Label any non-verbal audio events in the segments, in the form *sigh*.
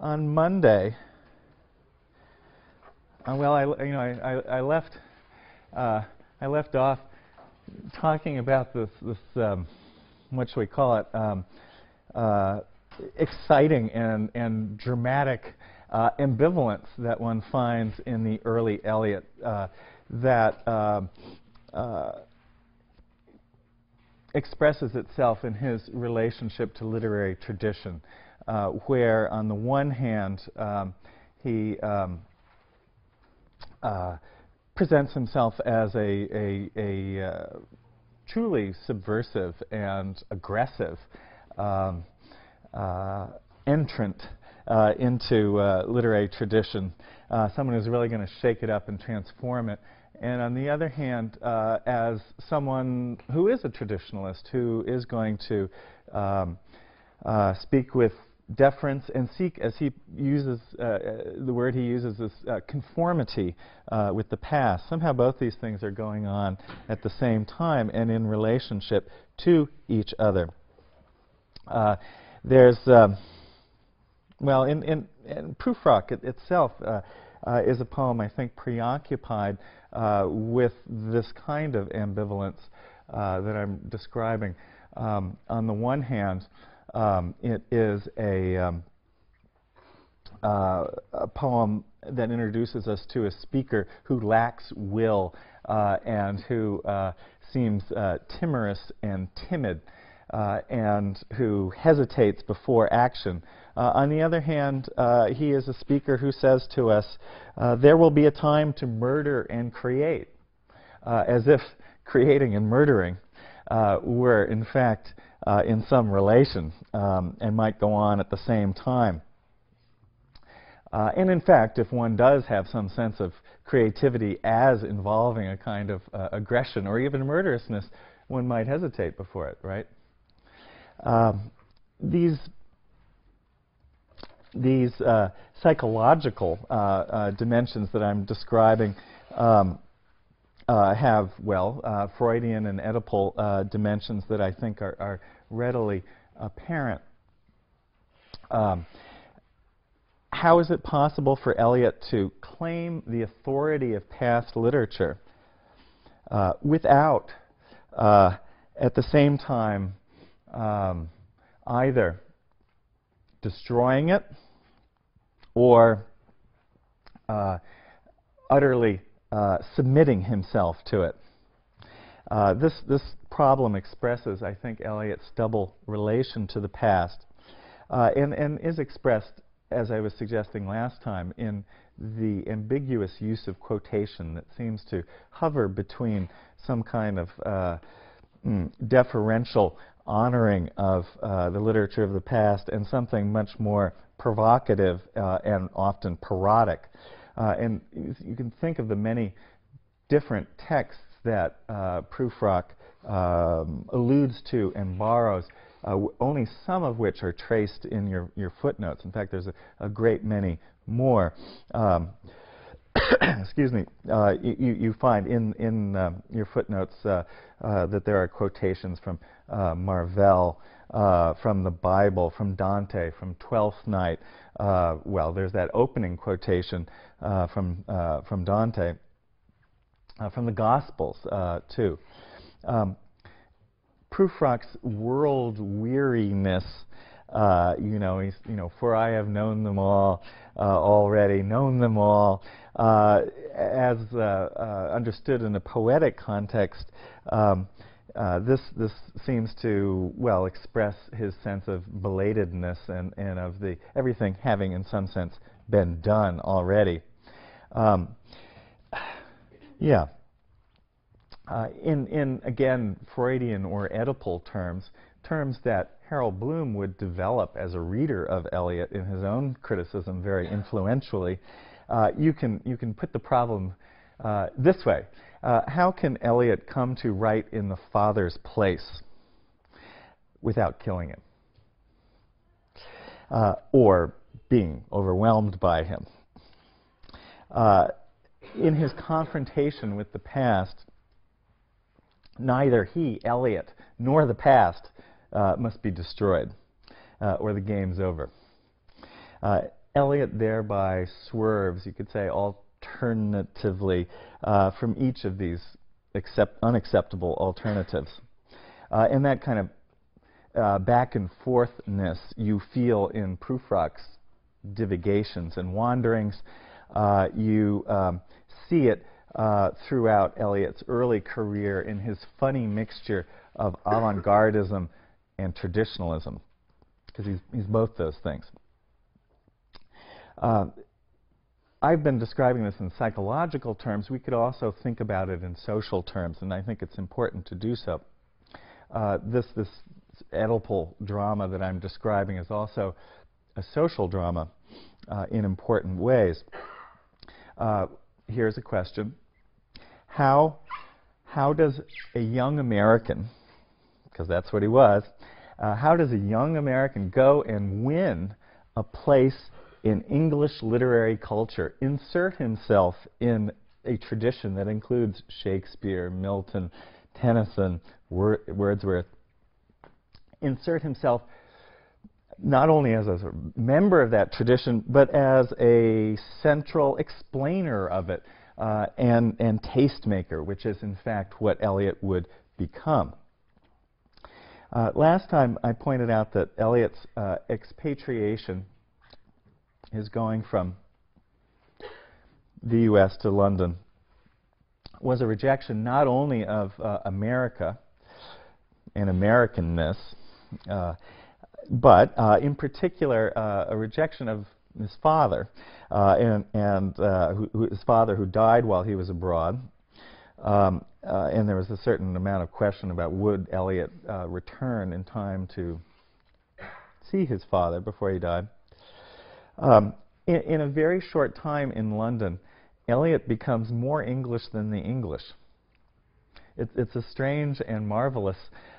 on Monday, uh, well, I, you know, I, I, I left, uh, I left off talking about this, this um, what should we call it, um, uh, exciting and, and dramatic uh, ambivalence that one finds in the early Eliot uh, that um, uh, expresses itself in his relationship to literary tradition, uh, where on the one hand um, he um, uh, presents himself as a, a, a uh, truly subversive and aggressive um, uh, entrant uh, into uh, literary tradition, someone who's really going to shake it up and transform it. And on the other hand, as someone who is a traditionalist, who is going to um, uh, speak with deference and seek, as he uses, uh, the word he uses is uh, conformity uh, with the past. Somehow both these things are going on at the same time and in relationship to each other. Uh, there's, um, well, in, in, in Prufrock it itself is a poem, I think, preoccupied uh, with this kind of ambivalence uh, that I'm describing. Um, on the one hand, um, it is a, um, uh, a, poem that introduces us to a speaker who lacks will uh, and who uh, seems uh, timorous and timid and who hesitates before action. Uh, on the other hand, uh, he is a speaker who says to us, uh, there will be a time to murder and create, uh, as if creating and murdering uh, were, in fact, uh, in some relation um, and might go on at the same time. and in fact, if one does have some sense of creativity as involving a kind of aggression or even murderousness, one might hesitate before it, right? Um, these these uh, psychological uh, uh, dimensions that I'm describing um, uh, have, well, uh, Freudian and Oedipal uh, dimensions that I think are, are readily apparent. Um, how is it possible for Eliot to claim the authority of past literature without, at the same time, um, either destroying it or uh, utterly uh, submitting himself to it. Uh, this, this problem expresses, I think, Eliot's double relation to the past uh, and, and is expressed, as I was suggesting last time, in the ambiguous use of quotation that seems to hover between some kind of uh, mm, deferential honoring of uh, the literature of the past and something much more provocative uh, and often parodic. Uh, and you can think of the many different texts that uh, Prufrock um, alludes to and borrows, uh, only some of which are traced in your, your footnotes. In fact, there's a, a great many more. Um, *coughs* excuse me, uh, you, you, find in, in um, your footnotes uh, uh, that there are quotations from uh, Marvell, uh, from the Bible, from Dante, from Twelfth Night. Uh, well, there's that opening quotation from, from Dante, from the Gospels, too. Um, Prufrock's world weariness uh, you know, he's, you know, for I have known them all uh, already, known them all. Uh, as uh, uh, understood in a poetic context, um, uh, this this seems to well express his sense of belatedness and and of the everything having in some sense been done already. Um, yeah. in in again Freudian or Oedipal terms, terms that Harold Bloom would develop as a reader of Eliot in his own criticism very influentially, uh, you, can, you can put the problem uh, this way. Uh, how can Eliot come to write in the father's place without killing him? Uh, or being overwhelmed by him? Uh, in his confrontation with the past, neither he, Eliot, nor the past uh, must be destroyed uh, or the game's over. Uh, Eliot thereby swerves, you could say, alternatively uh, from each of these unacceptable alternatives. Uh, and that kind of uh, back and forthness you feel in Prufrock's divagations and wanderings. Uh, you um, see it uh, throughout Eliot's early career in his funny mixture of avant-gardism and traditionalism, because he's, he's both those things. I've been describing this in psychological terms. We could also think about it in social terms, and I think it's important to do so. Uh, this, this Oedipal drama that I'm describing is also a social drama uh, in important ways. Uh, here's a question. How, how does a young American, because that's what he was, uh, how does a young American go and win a place in English literary culture, insert himself in a tradition that includes Shakespeare, Milton, Tennyson, Wor Wordsworth, insert himself not only as a member of that tradition, but as a central explainer of it uh, and, and tastemaker, which is in fact what Eliot would become. Uh, last time I pointed out that Eliot's uh, expatriation is going from the U.S. to London was a rejection not only of uh, America and Americanness, uh, but uh, in particular uh, a rejection of his father, uh, and, and uh, who, who his father who died while he was abroad. Um, and there was a certain amount of question about would Eliot return in time to see his father before he died. Um, in, in, a very short time in London, Eliot becomes more English than the English. It, it's a strange and marvelous,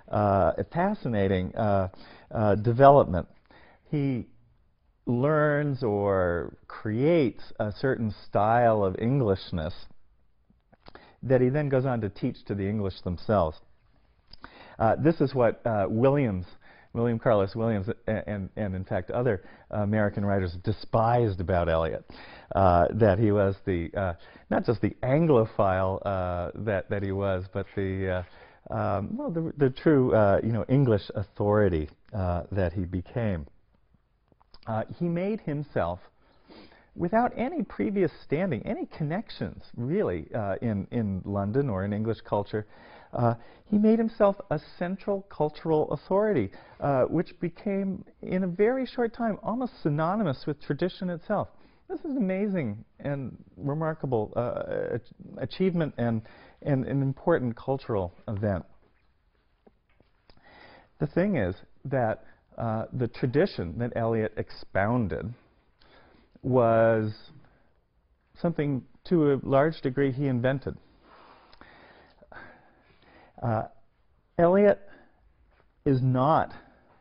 uh, fascinating uh, uh, development. He learns or creates a certain style of Englishness that he then goes on to teach to the English themselves. Uh, this is what uh, Williams William Carlos Williams and, and, and in fact other American writers despised about Eliot, uh, that he was the, uh, not just the Anglophile uh, that, that he was, but the, um, well, the, the true, you know, English authority that he became. he made himself without any previous standing, any connections, really, in, in London or in English culture, uh, he made himself a central cultural authority, uh, which became, in a very short time, almost synonymous with tradition itself. This is an amazing and remarkable uh, achievement and, and an important cultural event. The thing is that uh, the tradition that Eliot expounded was something to a large degree he invented. Uh, Eliot is not,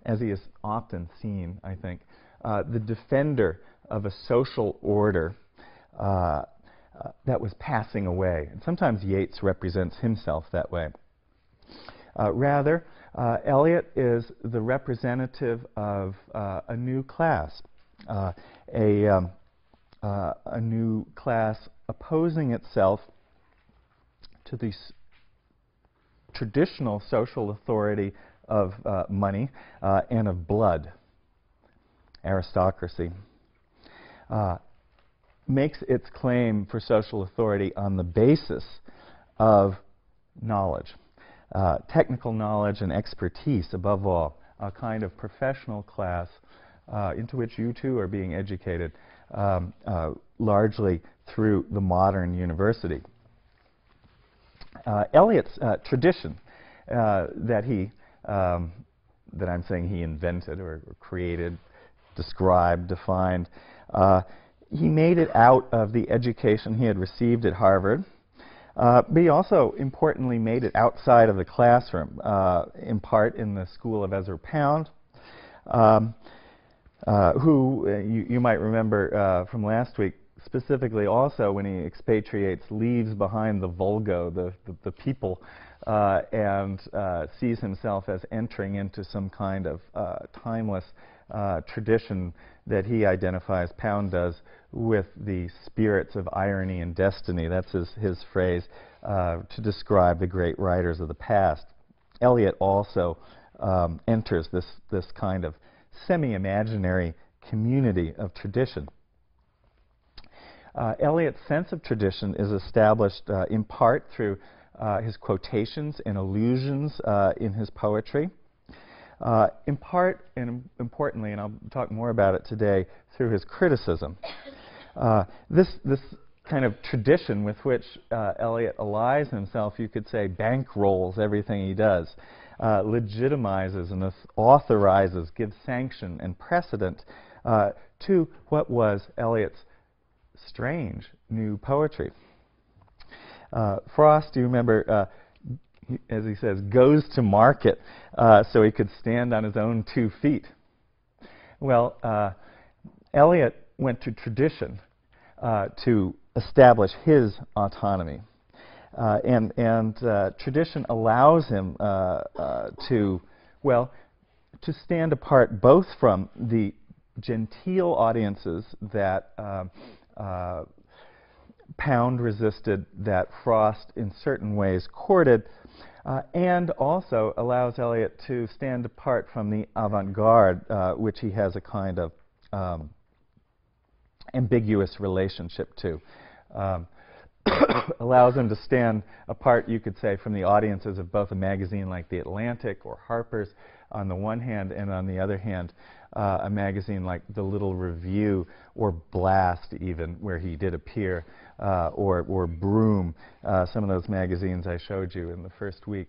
as he is often seen, I think, uh, the defender of a social order uh, uh, that was passing away. And sometimes Yeats represents himself that way. Uh, rather, uh, Eliot is the representative of a new class, a, um, a new class opposing itself to the traditional social authority of uh, money uh, and of blood, aristocracy, uh, makes its claim for social authority on the basis of knowledge, uh, technical knowledge and expertise above all, a kind of professional class uh, into which you too are being educated um, uh, largely through the modern university uh, Eliot's uh, tradition uh, that he, um, that I'm saying he invented or, or created, described, defined, uh, he made it out of the education he had received at Harvard. Uh, but he also, importantly, made it outside of the classroom, uh, in part in the school of Ezra Pound, um, who you, you, might remember from last week specifically also when he expatriates, leaves behind the vulgo, the, the, the people, uh, and uh, sees himself as entering into some kind of uh, timeless uh, tradition that he identifies, Pound does, with the spirits of irony and destiny. That's his, his phrase uh, to describe the great writers of the past. Eliot also um, enters this, this kind of semi-imaginary community of tradition. Uh, Eliot's sense of tradition is established uh, in part through uh, his quotations and allusions uh, in his poetry. Uh, in part, and importantly, and I'll talk more about it today, through his criticism. Uh, this, this kind of tradition with which Eliot allies himself, you could say, bankrolls everything he does, uh, legitimizes and authorizes, gives sanction and precedent uh, to what was Eliot's strange new poetry. Uh, Frost, do you remember, as he says, goes to market uh, so he could stand on his own two feet. Well, uh, Eliot went to tradition uh, to establish his autonomy. Uh, and and uh, tradition allows him uh, to, well, to stand apart both from the genteel audiences that Pound resisted, that Frost in certain ways courted, uh, and also allows Eliot to stand apart from the avant-garde, uh, which he has a kind of um, ambiguous relationship to. Um, *coughs* allows him to stand apart, you could say, from the audiences of both a magazine like The Atlantic or Harper's on the one hand, and on the other hand, uh, a magazine like The Little Review or Blast, even, where he did appear uh, or, or Broom, uh, some of those magazines I showed you in the first week.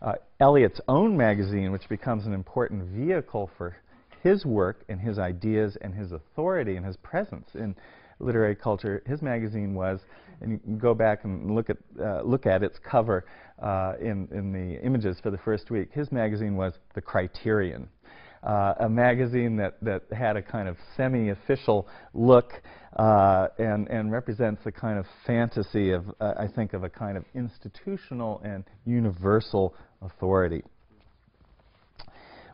Uh, Eliot's own magazine, which becomes an important vehicle for his work and his ideas and his authority and his presence in literary culture, his magazine was, and you can go back and look at, uh, look at its cover uh, in, in the images for the first week, his magazine was The Criterion uh, a magazine that, that had a kind of semi-official look uh, and, and represents a kind of fantasy of, uh, I think, of a kind of institutional and universal authority.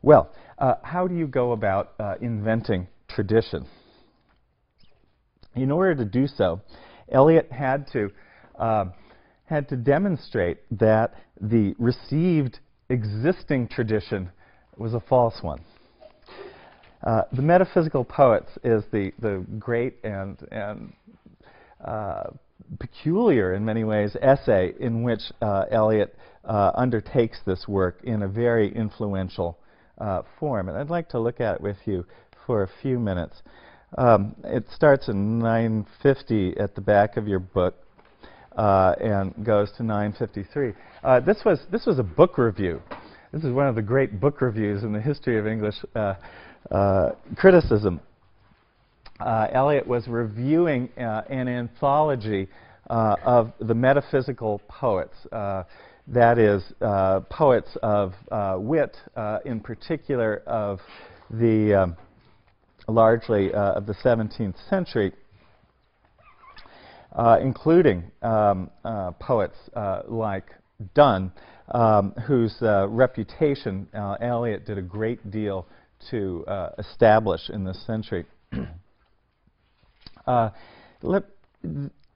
Well, uh, how do you go about uh, inventing tradition? In order to do so, Eliot had to, uh, had to demonstrate that the received existing tradition was a false one. Uh, the Metaphysical Poets is the, the great and, and uh, peculiar, in many ways, essay in which uh, Eliot uh, undertakes this work in a very influential uh, form. And I'd like to look at it with you for a few minutes. Um, it starts in 950 at the back of your book and goes to 953. this, was, this was a book review. This is one of the great book reviews in the history of English uh, uh, criticism. Uh, Eliot was reviewing uh, an anthology uh, of the metaphysical poets. Uh, that is, poets of wit, in particular of the um, largely of the 17th century, including um, poets like Donne, um, whose reputation Eliot did a great deal to uh, establish in this century. uh,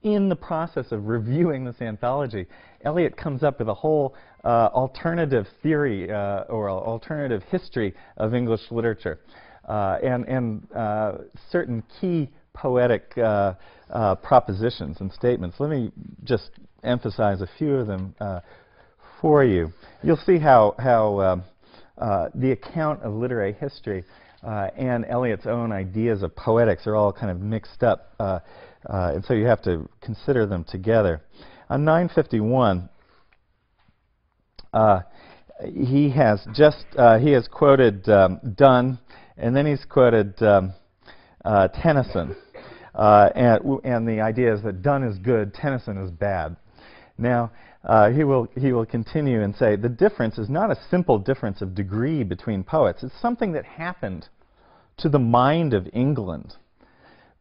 in the process of reviewing this anthology, Eliot comes up with a whole uh, alternative theory uh, or alternative history of English literature uh, and, and uh, certain key poetic propositions and statements. Let me just emphasize a few of them for you. You'll see how, how um, uh, the account of literary history uh, and Eliot's own ideas of poetics are all kind of mixed up, uh, uh and so you have to consider them together. On 951, uh, he has just he has quoted um, Donne, and then he's quoted um, Tennyson, and, and the idea is that Donne is good, Tennyson is bad. Now, uh, he, will, he will continue and say, the difference is not a simple difference of degree between poets. It's something that happened to the mind of England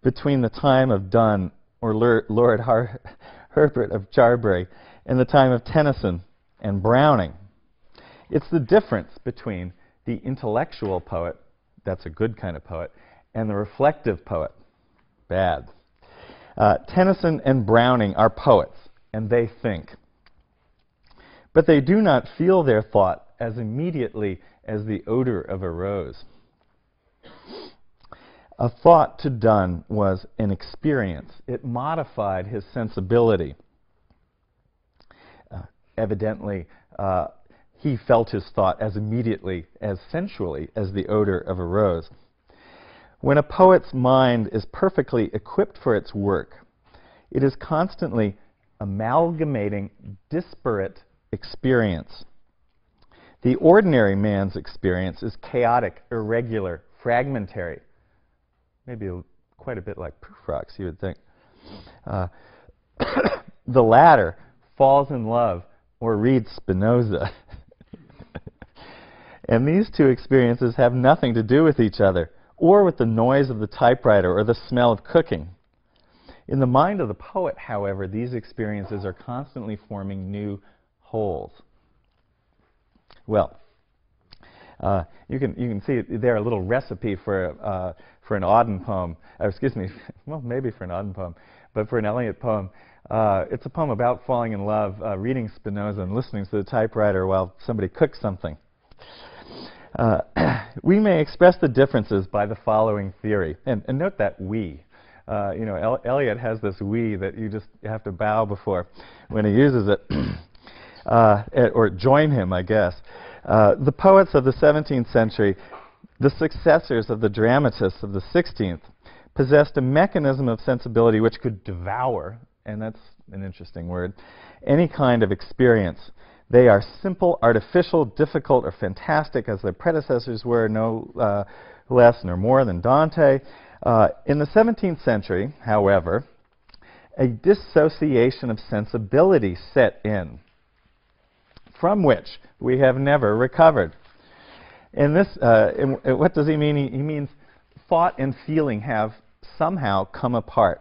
between the time of Donne or Lord Har Herbert of Cherbury and the time of Tennyson and Browning. It's the difference between the intellectual poet, that's a good kind of poet, and the reflective poet. Bad. Uh, Tennyson and Browning are poets, and they think. But they do not feel their thought as immediately as the odor of a rose. A thought to Donne was an experience. It modified his sensibility. Uh, evidently, uh, he felt his thought as immediately, as sensually, as the odor of a rose. When a poet's mind is perfectly equipped for its work, it is constantly amalgamating disparate experience. The ordinary man's experience is chaotic, irregular, fragmentary. Maybe quite a bit like Prufrock's, you would think. Uh, *coughs* the latter falls in love or reads Spinoza. *laughs* and these two experiences have nothing to do with each other or with the noise of the typewriter or the smell of cooking. In the mind of the poet, however, these experiences are constantly forming new wholes. Well, uh, you can you can see there a little recipe for uh, for an Auden poem. Uh, excuse me, *laughs* well maybe for an Auden poem, but for an Eliot poem. Uh, it's a poem about falling in love, uh, reading Spinoza and listening to the typewriter while somebody cooks something. Uh, *clears throat* we may express the differences by the following theory, and, and note that we. Uh, you know, El Eliot has this we that you just have to bow before when he uses it, *clears throat* uh, or join him, I guess. Uh, the poets of the 17th century, the successors of the dramatists of the 16th, possessed a mechanism of sensibility which could devour and that's an interesting word, any kind of experience. They are simple, artificial, difficult, or fantastic, as their predecessors were, no uh, less nor more than Dante. Uh, in the 17th century, however, a dissociation of sensibility set in, from which we have never recovered. In this, uh, in, what does he mean? He, he means thought and feeling have somehow come apart.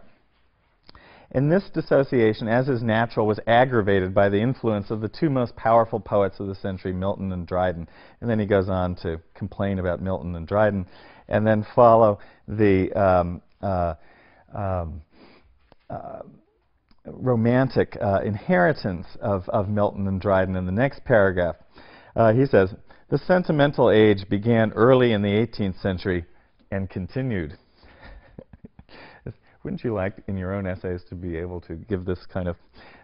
And this dissociation, as is natural, was aggravated by the influence of the two most powerful poets of the century, Milton and Dryden. And then he goes on to complain about Milton and Dryden, and then follow the um, uh, um, uh, romantic uh, inheritance of, of Milton and Dryden in the next paragraph. Uh, he says, the sentimental age began early in the 18th century and continued. Wouldn't you like, in your own essays, to be able to give this kind of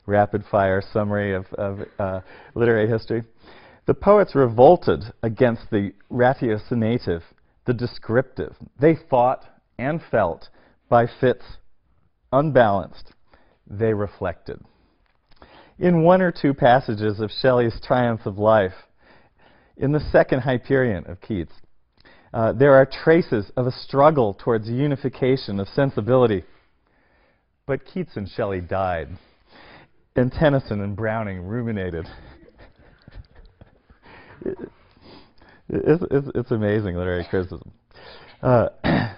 rapid-fire summary of, of uh, literary history? The poets revolted against the ratiocinative, the descriptive. They thought and felt by fits unbalanced. They reflected. In one or two passages of Shelley's Triumph of Life, in the second Hyperion of Keats, uh, there are traces of a struggle towards unification of sensibility. But Keats and Shelley died, and Tennyson and Browning ruminated. *laughs* it's, it's, it's, amazing literary criticism. Uh, *clears throat*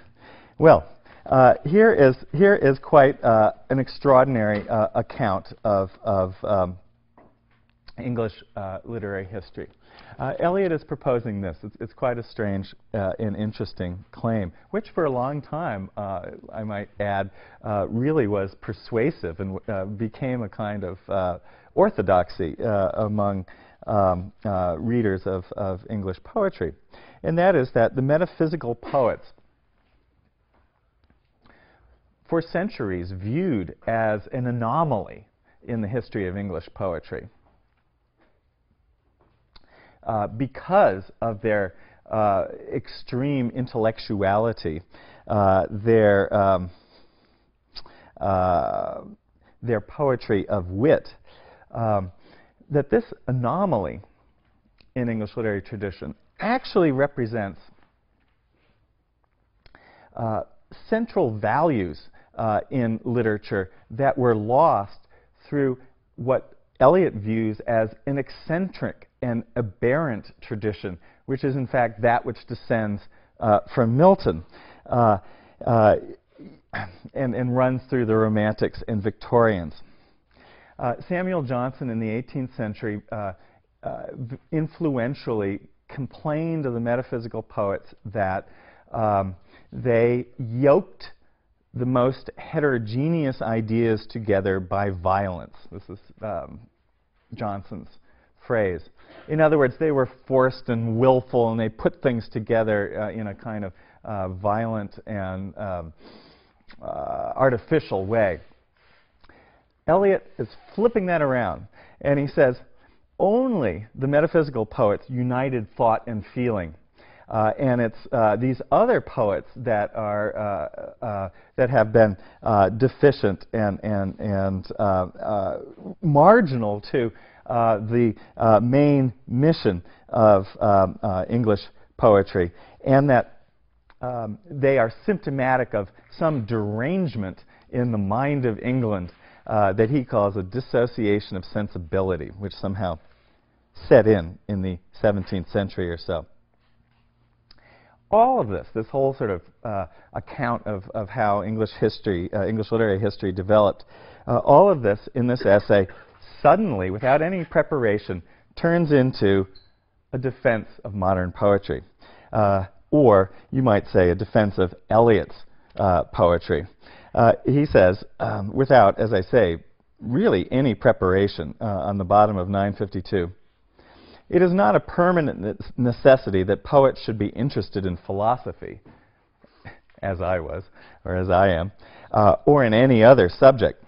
well, uh, here is here is quite uh, an extraordinary uh, account of of um, English uh, literary history. Uh, Eliot is proposing this. It's, it's quite a strange uh, and interesting claim, which for a long time, uh, I might add, uh, really was persuasive and uh, became a kind of uh, orthodoxy among um, readers of, of English poetry. And that is that the metaphysical poets, for centuries, viewed as an anomaly in the history of English poetry. Uh, because of their uh, extreme intellectuality, uh, their, um, uh, their poetry of wit, um, that this anomaly in English literary tradition actually represents uh, central values in literature that were lost through what Eliot views as an eccentric and aberrant tradition, which is in fact that which descends uh, from Milton uh, uh, and, and, runs through the Romantics and Victorians. Uh, Samuel Johnson in the 18th century uh, uh, influentially complained of the metaphysical poets that um, they yoked the most heterogeneous ideas together by violence. This is um, Johnson's phrase. In other words, they were forced and willful, and they put things together uh, in a kind of uh, violent and um, uh, artificial way. Eliot is flipping that around, and he says, only the metaphysical poets united thought and feeling. Uh, and it's uh, these other poets that are uh, uh that have been uh, deficient and and and uh, marginal to the main mission of um, English poetry, and that um, they are symptomatic of some derangement in the mind of England that he calls a dissociation of sensibility, which somehow set in in the 17th century or so. All of this, this whole sort of uh, account of, of how English history, uh, English literary history developed, uh, all of this in this essay suddenly, without any preparation, turns into a defense of modern poetry. Uh, or you might say a defense of Eliot's uh, poetry. Uh, he says, um, without, as I say, really any preparation on the bottom of 952, it is not a permanent necessity that poets should be interested in philosophy, *laughs* as I was, or as I am, uh, or in any other subject.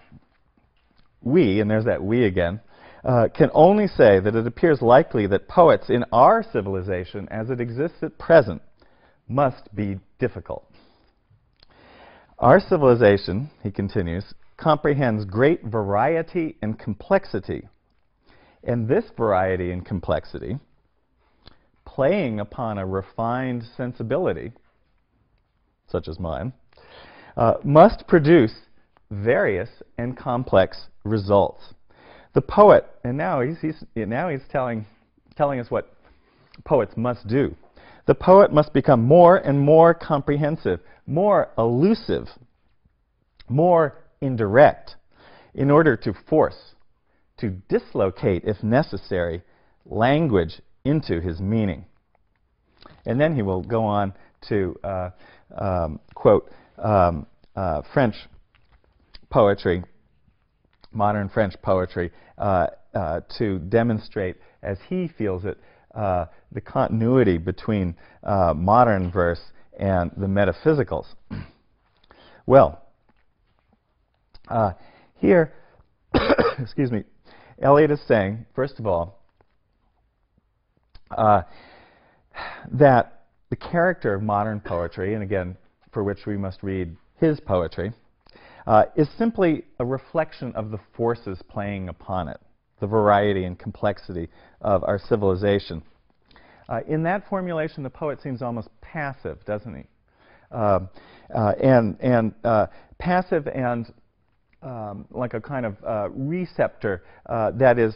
We, and there's that we again, uh, can only say that it appears likely that poets in our civilization, as it exists at present, must be difficult. Our civilization, he continues, comprehends great variety and complexity and this variety and complexity, playing upon a refined sensibility, such as mine, uh, must produce various and complex results. The poet, and now he's, he's, now he's telling, telling us what poets must do. The poet must become more and more comprehensive, more elusive, more indirect, in order to force to dislocate, if necessary, language into his meaning. And then he will go on to uh, um, quote um, uh, French poetry, modern French poetry, uh, uh to demonstrate, as he feels it, uh, the continuity between uh, modern verse and the metaphysicals. *clears throat* well, here, *coughs* excuse me, Eliot is saying, first of all, uh, that the character of modern poetry, and again, for which we must read his poetry, uh, is simply a reflection of the forces playing upon it, the variety and complexity of our civilization. Uh, in that formulation, the poet seems almost passive, doesn't he? Uh, uh and and uh, passive and um, like a kind of uh, receptor that is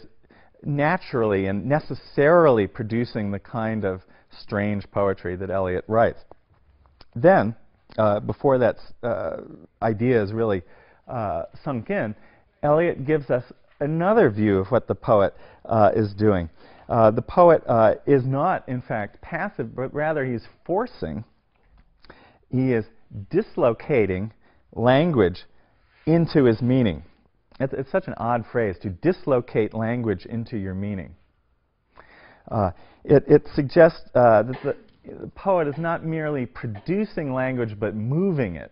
naturally and necessarily producing the kind of strange poetry that Eliot writes. Then, uh, before that uh, idea is really uh, sunk in, Eliot gives us another view of what the poet uh, is doing. the poet is not, in fact, passive, but rather he's forcing, he is dislocating language into his meaning. It's, it's, such an odd phrase, to dislocate language into your meaning. Uh, it, it, suggests uh, that the, the, poet is not merely producing language, but moving it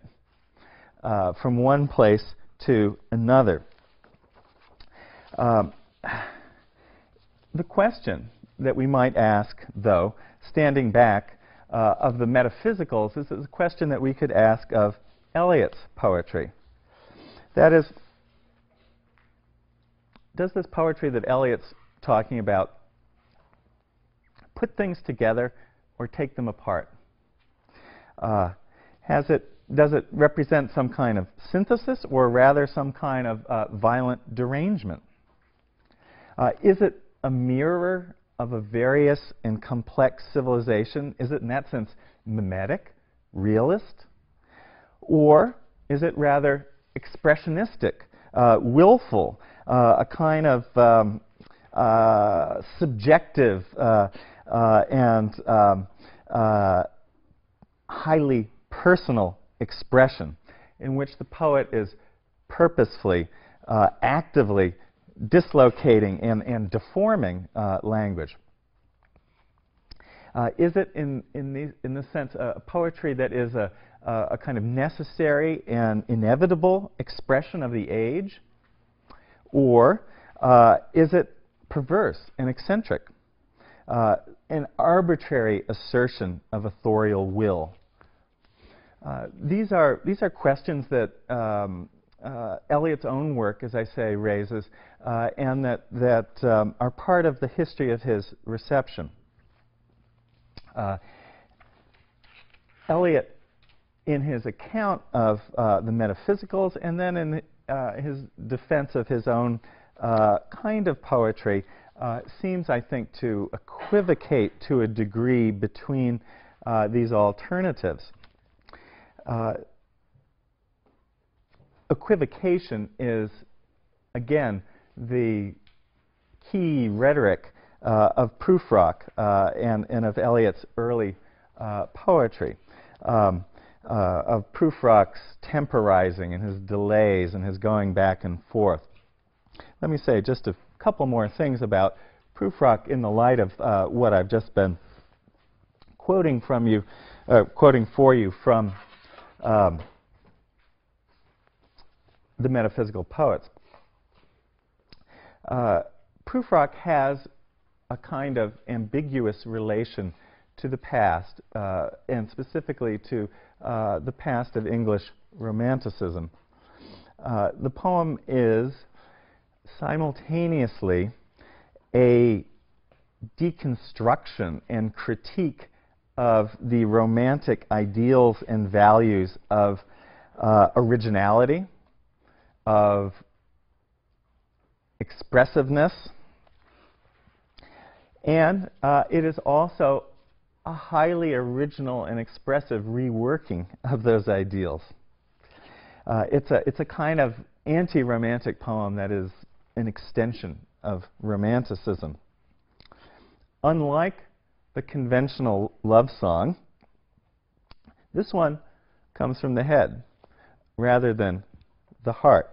uh, from one place to another. Um, the question that we might ask, though, standing back uh, of the metaphysicals, is a question that we could ask of Eliot's poetry. That is, does this poetry that Eliot's talking about put things together or take them apart? Uh, has it, does it represent some kind of synthesis or rather some kind of uh, violent derangement? Uh, is it a mirror of a various and complex civilization? Is it in that sense mimetic, realist? Or is it rather expressionistic, uh, willful, uh, a kind of um, uh, subjective and um, uh, highly personal expression in which the poet is purposefully, uh, actively dislocating and, and deforming uh, language. Uh, is it, in, in, in this sense, a poetry that is a, a kind of necessary and inevitable expression of the age? Or uh, is it perverse and eccentric? Uh, an arbitrary assertion of authorial will. Uh, these are these are questions that um, uh, Eliot's own work, as I say, raises, uh, and that that um, are part of the history of his reception. Uh, Eliot, in his account of uh, the metaphysicals, and then in his defense of his own kind of poetry, uh, seems, I think, to equivocate to a degree between uh, these alternatives. Uh, equivocation is, again, the key rhetoric uh, of Prufrock uh, and, and of Eliot's early poetry. Um, of Prufrock's temporizing and his delays and his going back and forth. Let me say just a couple more things about Prufrock in the light of uh, what I've just been quoting from you, uh, quoting for you from um, the metaphysical poets. Uh, Prufrock has a kind of ambiguous relation to the past, uh, and specifically to uh, the past of English Romanticism. Uh, the poem is simultaneously a deconstruction and critique of the romantic ideals and values of uh, originality, of expressiveness, and uh, it is also a highly original and expressive reworking of those ideals. Uh, it's, a, it's a kind of anti-romantic poem that is an extension of Romanticism. Unlike the conventional love song, this one comes from the head rather than the heart.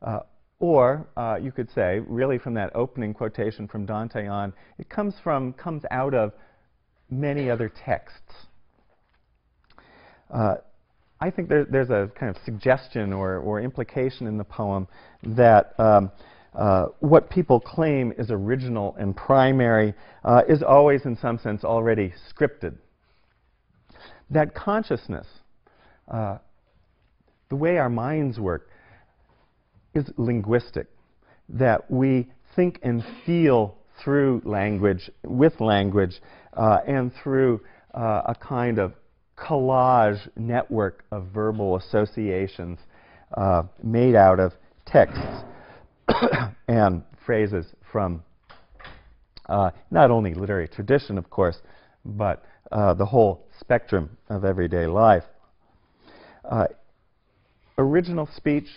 Uh, or uh, you could say, really from that opening quotation from Dante on, it comes from, comes out of many other texts. Uh, I think there, there's a kind of suggestion or, or implication in the poem that um, uh, what people claim is original and primary uh, is always, in some sense, already scripted. That consciousness, uh, the way our minds work, is linguistic. That we think and feel through language, with language, uh, and through uh, a kind of collage network of verbal associations uh, made out of texts *coughs* and phrases from uh, not only literary tradition, of course, but uh, the whole spectrum of everyday life. Uh, original speech,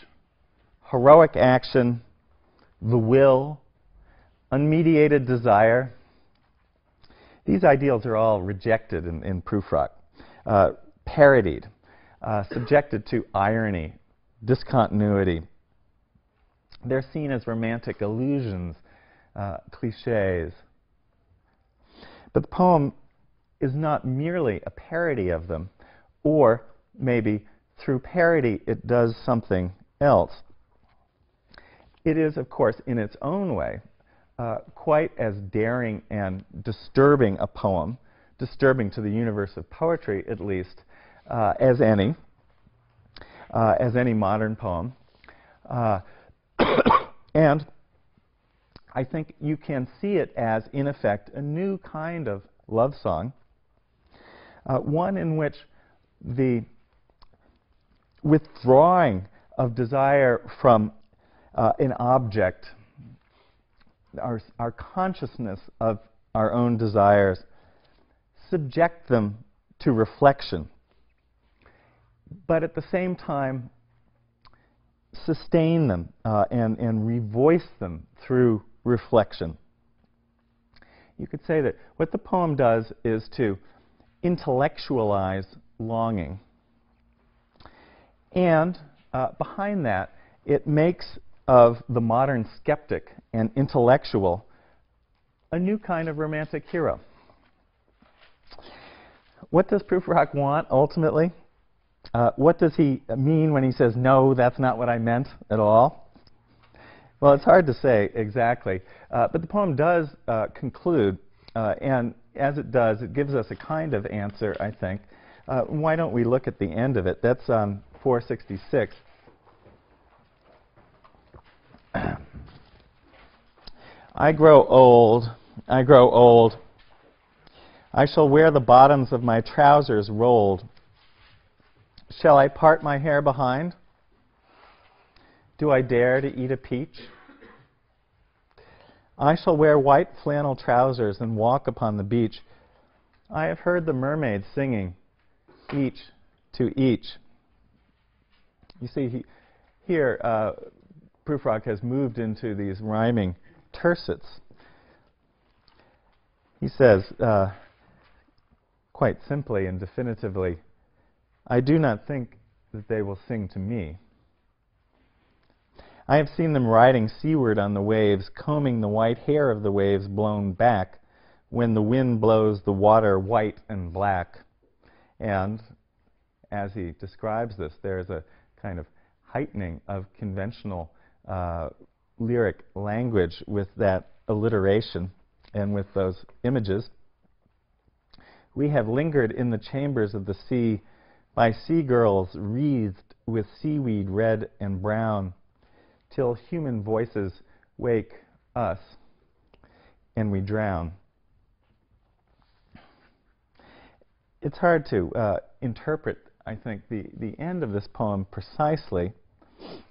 heroic action, the will, unmediated desire, these ideals are all rejected in, in Prufrock uh, parodied, uh, subjected to irony, discontinuity. They're seen as romantic illusions, uh, cliches. But the poem is not merely a parody of them, or maybe through parody it does something else. It is, of course, in its own way, uh, quite as daring and disturbing a poem disturbing to the universe of poetry, at least, uh, as any, uh, as any modern poem. Uh, *coughs* and I think you can see it as, in effect, a new kind of love song, uh, one in which the withdrawing of desire from uh, an object, our, our consciousness of our own desires, subject them to reflection, but at the same time sustain them uh, and, and revoice them through reflection. You could say that what the poem does is to intellectualize longing. And uh, behind that, it makes of the modern skeptic and intellectual a new kind of romantic hero. What does Prufrock want ultimately? Uh, what does he mean when he says, no, that's not what I meant at all? Well, it's hard to say exactly, uh, but the poem does uh, conclude, uh, and as it does, it gives us a kind of answer, I think. Uh, why don't we look at the end of it? That's on 466. *clears throat* I grow old, I grow old. I shall wear the bottoms of my trousers rolled. Shall I part my hair behind? Do I dare to eat a peach? I shall wear white flannel trousers and walk upon the beach. I have heard the mermaids singing, each to each. You see, he, here, uh, Prufrock has moved into these rhyming tercets. He says, uh, quite simply and definitively, I do not think that they will sing to me. I have seen them riding seaward on the waves, combing the white hair of the waves blown back when the wind blows the water white and black. And as he describes this, there's a kind of heightening of conventional uh, lyric language with that alliteration and with those images. We have lingered in the chambers of the sea by sea girls wreathed with seaweed red and brown till human voices wake us and we drown. It's hard to uh, interpret, I think, the, the end of this poem precisely.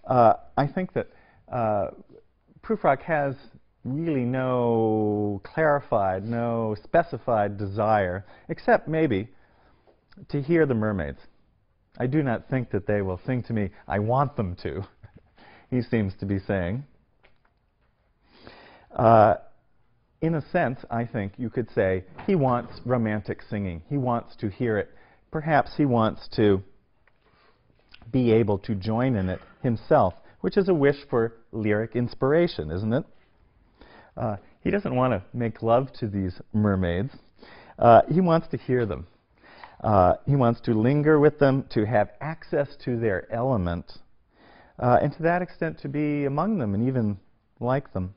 Uh, I think that uh, Prufrock has really no clarified, no specified desire, except maybe to hear the mermaids. I do not think that they will sing to me, I want them to *laughs* he seems to be saying. Uh, in a sense, I think you could say he wants romantic singing. He wants to hear it. Perhaps he wants to be able to join in it himself, which is a wish for lyric inspiration, isn't it? Uh, he doesn't want to make love to these mermaids. Uh, he wants to hear them. Uh, he wants to linger with them, to have access to their element, uh, and to that extent to be among them and even like them.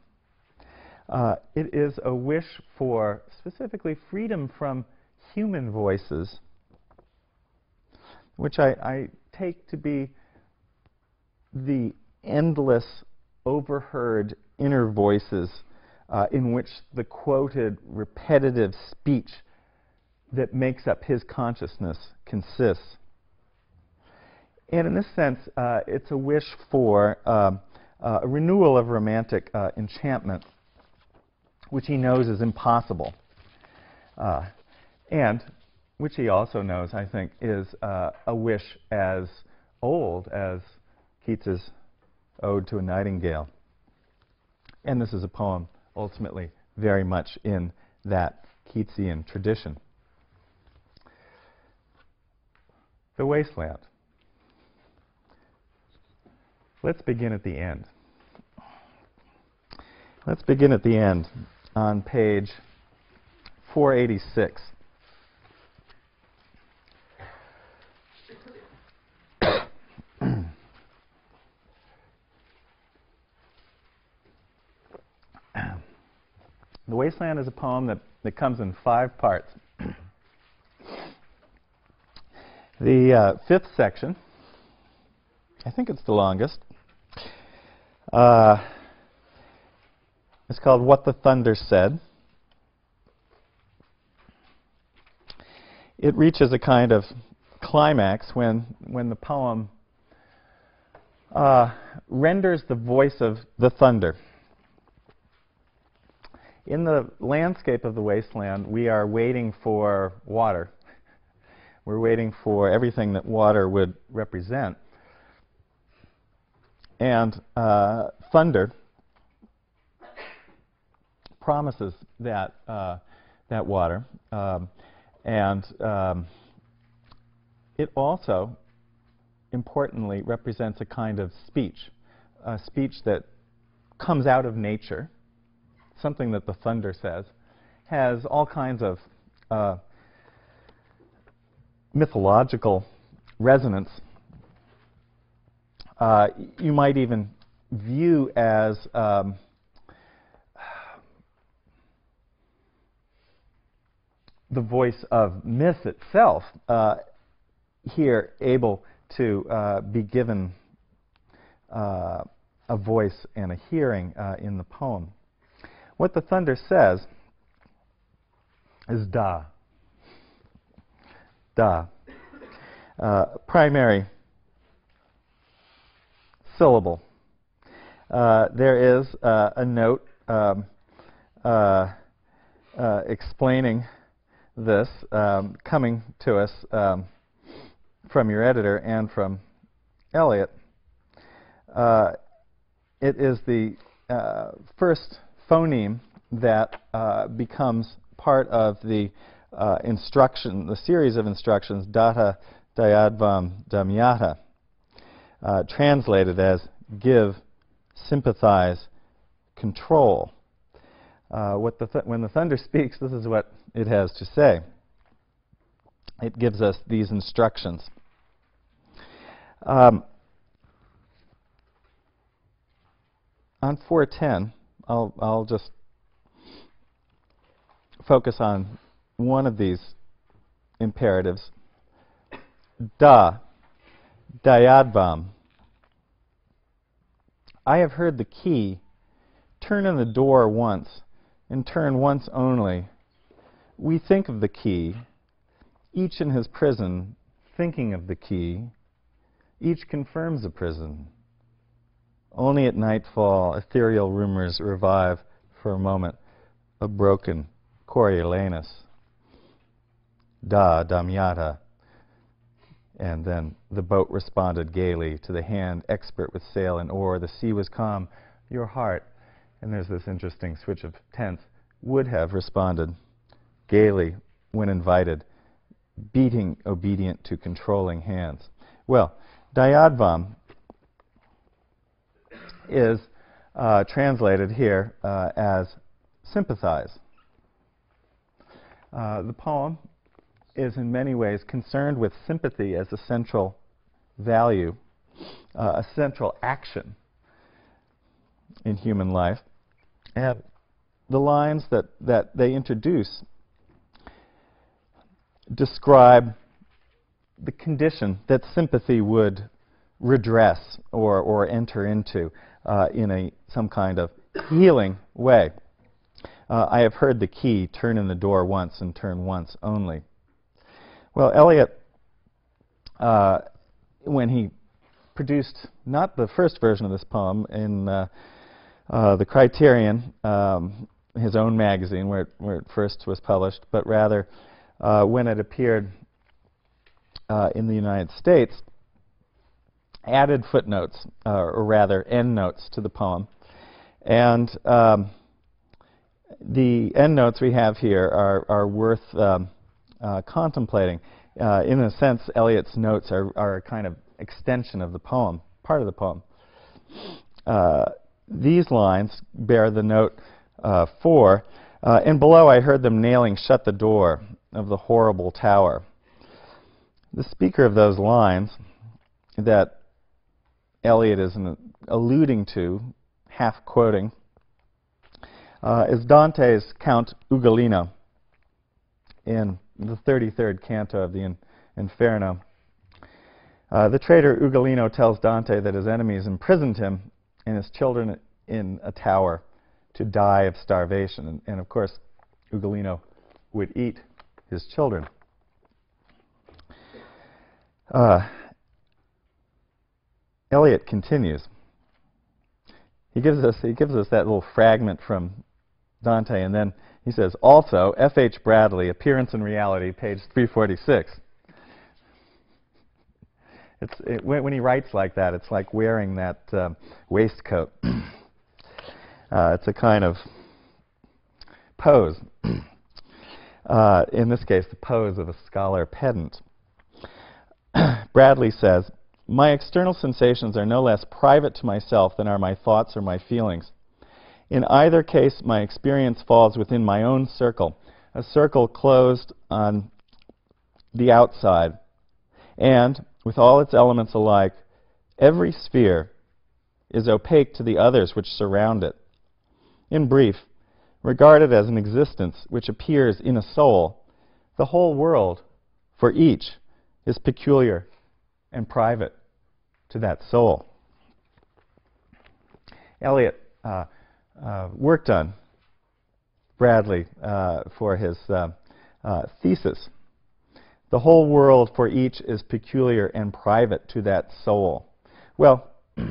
Uh, it is a wish for specifically freedom from human voices, which I, I take to be the endless, overheard inner voices uh, in which the quoted, repetitive speech that makes up his consciousness consists. And in this sense, uh, it's a wish for um, uh, a renewal of romantic uh, enchantment, which he knows is impossible. Uh, and which he also knows, I think, is uh, a wish as old as Keats's Ode to a Nightingale. And this is a poem ultimately very much in that Keatsian tradition. The Wasteland. Let's begin at the end. Let's begin at the end on page 486. The Wasteland is a poem that, that comes in five parts. *clears throat* the uh, fifth section, I think it's the longest, uh, it's called What the Thunder Said. It reaches a kind of climax when, when the poem uh, renders the voice of the thunder. In the landscape of the wasteland, we are waiting for water. *laughs* We're waiting for everything that water would represent. And uh, thunder promises that, uh, that water. Um, and um, it also, importantly, represents a kind of speech, a speech that comes out of nature, something that the thunder says, has all kinds of uh, mythological resonance. Uh, you might even view as um, the voice of myth itself uh, here able to uh, be given uh, a voice and a hearing uh, in the poem. What the thunder says is da. Da. Uh, primary syllable. Uh, there is uh, a note um, uh, uh, explaining this um, coming to us um, from your editor and from Eliot. Uh, it is the first phoneme that becomes part of the instruction, the series of instructions, Datta dayadhvam damyata, translated as give sympathize, control. Uh, what the th when the thunder *laughs* speaks, this is what it has to say. It gives us these instructions. Um, on 410, I'll, I'll just focus on one of these imperatives. Da, dayadhvam, I have heard the key turn in the door once, and turn once only. We think of the key, each in his prison, thinking of the key. Each confirms a prison. Only at nightfall, ethereal rumors revive for a moment a broken Coriolanus. Da Damyata and then the boat responded gaily to the hand expert with sail and oar. The sea was calm. Your heart, and there's this interesting switch of tense, would have responded gaily when invited, beating obedient to controlling hands. Well, Dayadhvam is uh, translated here uh, as sympathize. Uh, the poem is in many ways concerned with sympathy as a central value, uh, a central action in human life. And the lines that, that they introduce describe the condition that sympathy would redress or, or enter into uh, in a, some kind of healing way. Uh, I have heard the key turn in the door once and turn once only. Well, Eliot, uh, when he produced not the first version of this poem in uh, uh, the Criterion, um, his own magazine, where it, where it first was published, but rather uh, when it appeared in the United States, added footnotes, uh, or rather endnotes to the poem. And um, the endnotes we have here are, are worth um, uh, contemplating. Uh, in a sense, Eliot's notes are, are a kind of extension of the poem, part of the poem. Uh, these lines bear the note uh, 4, uh, and below I heard them nailing shut the door of the horrible tower. The speaker of those lines that Eliot is alluding to, half quoting, uh, is Dante's Count Ugolino in the 33rd canto of the in Inferno. Uh, the traitor Ugolino tells Dante that his enemies imprisoned him and his children in a tower to die of starvation. And, and of course, Ugolino would eat his children. Uh, Eliot continues. He gives us he gives us that little fragment from Dante, and then he says, also, F.H. Bradley, Appearance and Reality, page 346. It's, it, when, when, he writes like that, it's like wearing that uh, waistcoat. *clears throat* uh, it's a kind of pose. *clears throat* uh, in this case, the pose of a scholar pedant. *clears throat* Bradley says, My external sensations are no less private to myself than are my thoughts or my feelings. In either case, my experience falls within my own circle, a circle closed on the outside, and, with all its elements alike, every sphere is opaque to the others which surround it. In brief, regarded as an existence which appears in a soul, the whole world, for each, is peculiar and private to that soul. Eliot uh, uh, worked on Bradley uh, for his uh, uh, thesis. The whole world for each is peculiar and private to that soul. Well, *clears throat*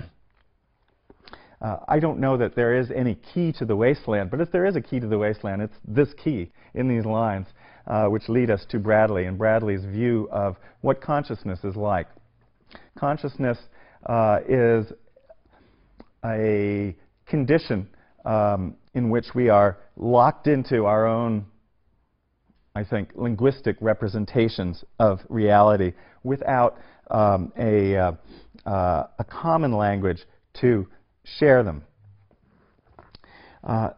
Uh, I don't know that there is any key to the wasteland, but if there is a key to the wasteland, it's this key in these lines, which lead us to Bradley and Bradley's view of what consciousness is like. Consciousness uh, is a condition um, in which we are locked into our own, I think, linguistic representations of reality without um, a, uh, uh, a common language to share them. Uh,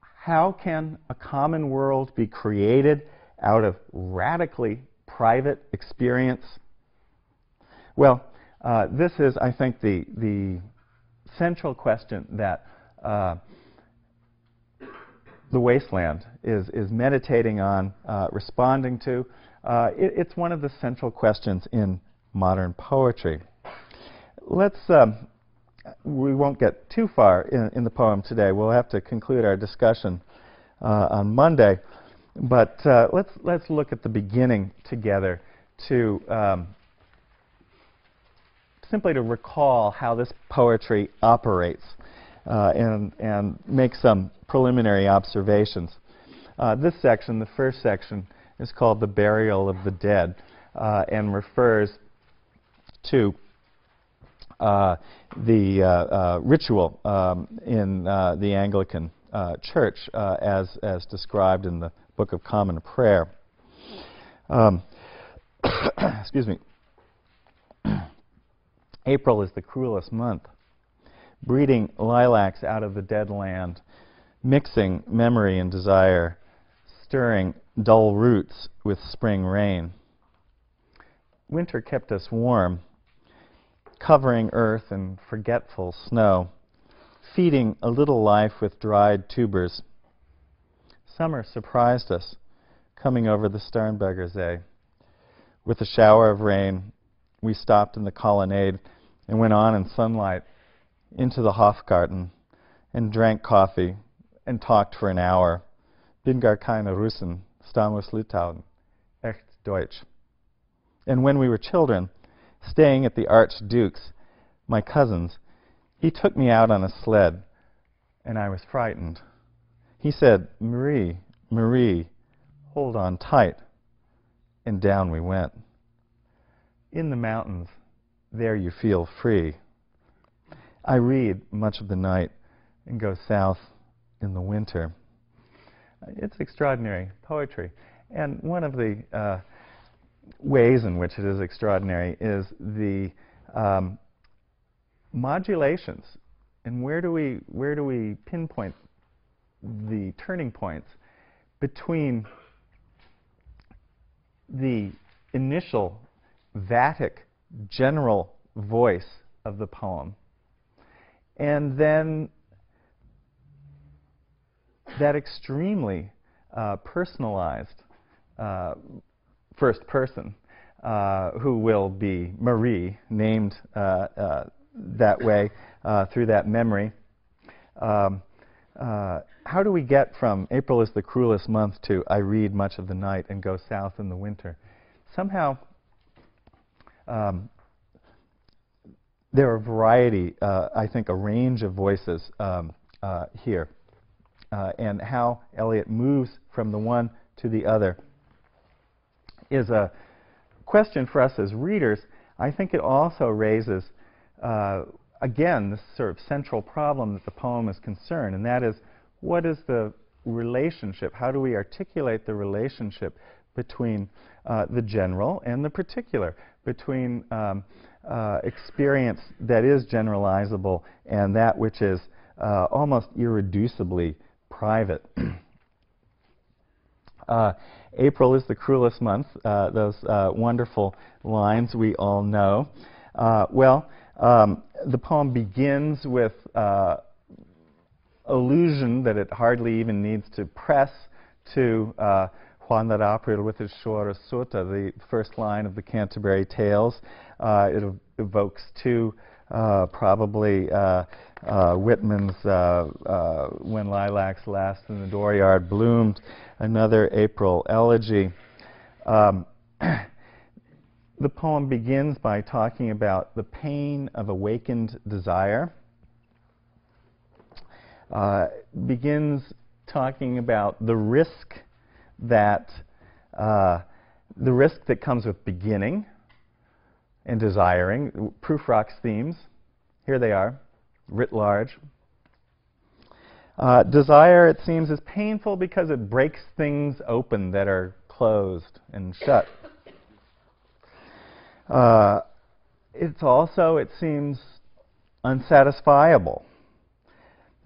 how can a common world be created out of radically private experience? Well, uh, this is, I think, the, the central question that uh, the wasteland is, is meditating on, uh, responding to. Uh, it, it's one of the central questions in modern poetry. Let's um, we won't get too far in, in, the poem today. We'll have to conclude our discussion uh, on Monday. But uh, let's, let's look at the beginning together to um, simply to recall how this poetry operates uh, and, and make some preliminary observations. Uh, this section, the first section, is called The Burial of the Dead uh, and refers to uh, the uh, uh, ritual um, in the Anglican Church as, as described in the Book of Common Prayer. Um, *coughs* excuse me. April is the cruelest month, breeding lilacs out of the dead land, mixing memory and desire, stirring dull roots with spring rain. Winter kept us warm, covering earth in forgetful snow, feeding a little life with dried tubers. Summer surprised us, coming over the Starnberger See. With a shower of rain, we stopped in the colonnade and went on in sunlight into the Hofgarten and drank coffee and talked for an hour. Bin gar keine Russin, stamm Litauen, echt Deutsch. And when we were children, staying at the Archduke's, my cousin's, he took me out on a sled, and I was frightened. He said, Marie, Marie, hold on tight. And down we went. In the mountains, there you feel free. I read much of the night and go south in the winter. It's extraordinary poetry. And one of the uh, ways in which it is extraordinary is the um, modulations. And where do we where do we pinpoint the turning points between the initial vatic general voice of the poem and then that extremely uh, personalized uh, first person uh, who will be Marie, named uh, uh, that way uh, through that memory. Um, how do we get from April is the cruelest month to I read much of the night and go south in the winter? Somehow, um, there are a variety, uh, I think, a range of voices um, here, and how Eliot moves from the one to the other is a question for us as readers. I think it also raises, uh, again, this sort of central problem that the poem is concerned, and that is, what is the relationship? How do we articulate the relationship between uh, the general and the particular, between um, uh, experience that is generalizable and that which is uh, almost irreducibly private. *clears throat* Uh, April is the cruelest month, uh, those wonderful lines we all know. well, um, the poem begins with allusion that it hardly even needs to press to uh, that April with his shoures soote, the first line of the Canterbury Tales. Uh, it ev evokes two, uh, probably uh, uh, Whitman's uh, When Lilacs Last in the Dooryard Bloomed, another April elegy. Um, *clears throat* the poem begins by talking about the pain of awakened desire. Begins talking about the risk that uh, the risk that comes with beginning and desiring. Prufrock's themes, here they are, writ large. Uh, desire, it seems, is painful because it breaks things open that are closed and shut. Uh, it's also, it seems, unsatisfiable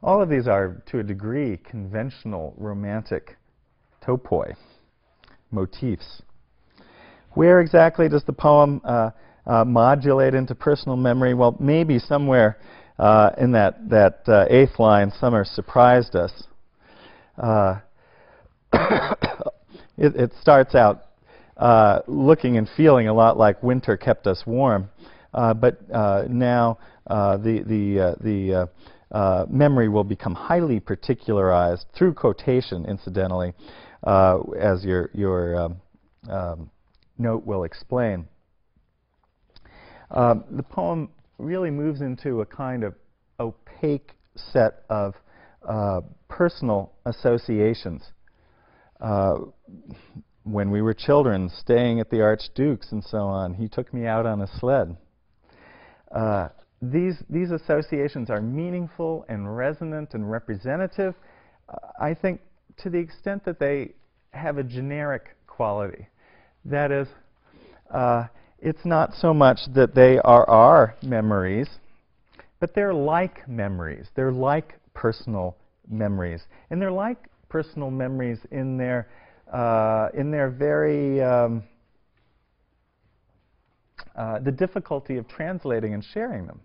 all of these are, to a degree, conventional romantic topoi, motifs. Where exactly does the poem uh, uh, modulate into personal memory? Well, maybe somewhere uh, in that, that uh, eighth line, summer surprised us. Uh, *coughs* it, it, starts out uh, looking and feeling a lot like winter kept us warm, but now the, the, the uh, memory will become highly particularized through quotation, incidentally, uh, as your, your um, um, note will explain. Um, the poem really moves into a kind of opaque set of uh, personal associations. Uh, when we were children, staying at the Archduke's and so on, he took me out on a sled. Uh, these, these associations are meaningful and resonant and representative, uh, I think, to the extent that they have a generic quality. That is, uh, it's not so much that they are our memories, but they're like memories. They're like personal memories. And they're like personal memories in their, uh, in their very um, uh, the difficulty of translating and sharing them.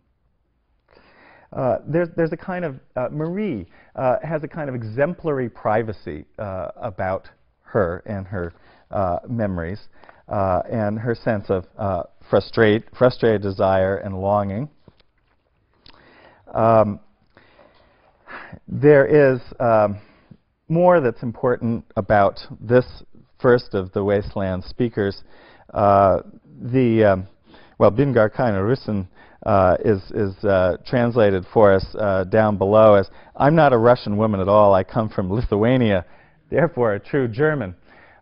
Uh, there's, there's a kind of, uh, Marie uh, has a kind of exemplary privacy uh, about her and her uh, memories and her sense of frustrate, frustrated desire and longing. Um, there is um, more that's important about this first of the Wasteland speakers. the, um, well, Bin gar keine Russin uh, is, is uh, translated for us uh, down below as, I'm not a Russian woman at all, I come from Lithuania, therefore a true German.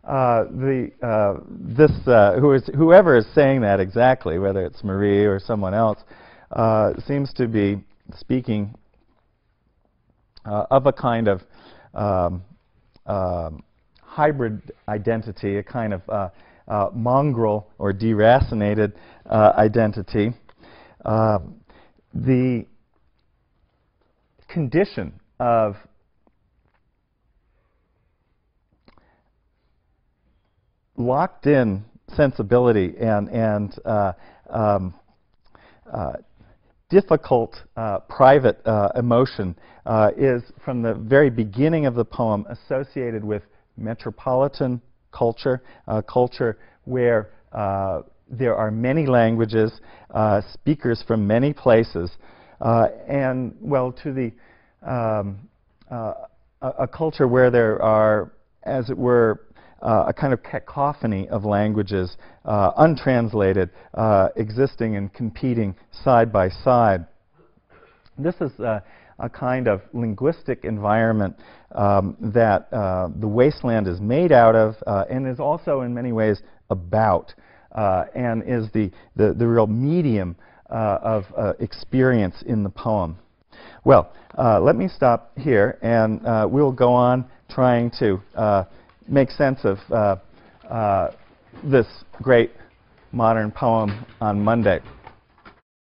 Uh, the, uh, this, uh, who is, whoever is saying that exactly, whether it's Marie or someone else, seems to be speaking of a kind of um, um, hybrid identity, a kind of mongrel or deracinated identity. Um, the condition of locked in sensibility and, and uh, um, uh, difficult uh, private uh, emotion uh, is from the very beginning of the poem associated with metropolitan culture, a culture where uh, there are many languages, uh, speakers from many places, uh, and, well, to the um, uh, a, a, culture where there are, as it were, uh, a kind of cacophony of languages, uh, untranslated, uh, existing and competing side by side. This is a kind of linguistic environment um, that the wasteland is made out of and is also in many ways about uh, and is the, the, the real medium uh, of uh, experience in the poem. Well, uh, let me stop here, and uh, we'll go on trying to uh, make sense of uh, this great modern poem on Monday.